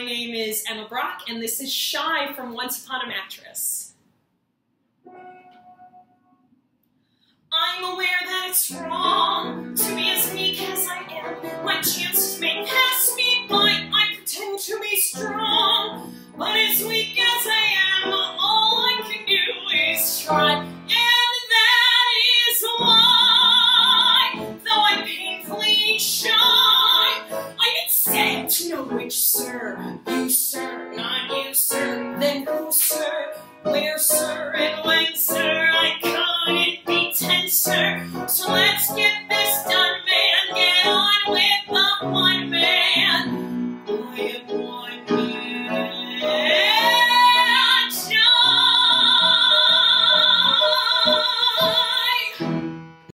My name is Emma Brock, and this is Shy from Once Upon a Mattress. I'm aware that it's wrong to be as weak as I am. My chances may pass me by. I pretend to be strong, but as weak as I am, all I can do is try. And that is why, though I'm painfully shy. You know which sir, you sir, not you sir, then who sir, where sir, and when sir, I couldn't be ten sir, so let's get this